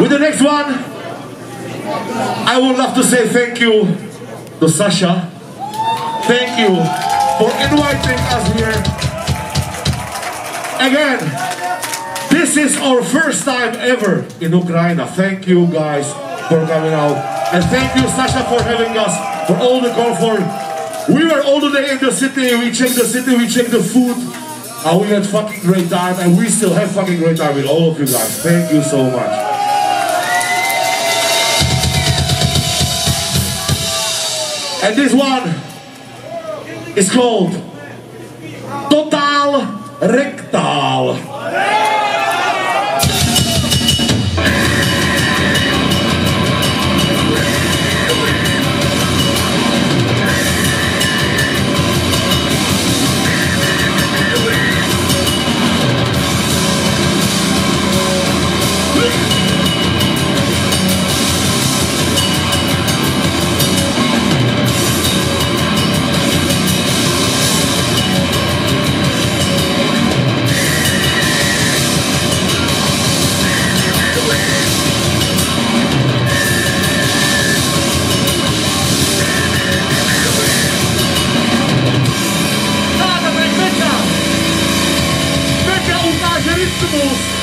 With the next one, I would love to say thank you to Sasha. Thank you for inviting us here. Again, this is our first time ever in Ukraine. Thank you guys for coming out. And thank you Sasha for having us for all the comfort. We were all the day in the city, we checked the city, we checked the food. And we had fucking great time and we still have fucking great time with all of you guys. Thank you so much. And this one is called Total Rectal. Peace.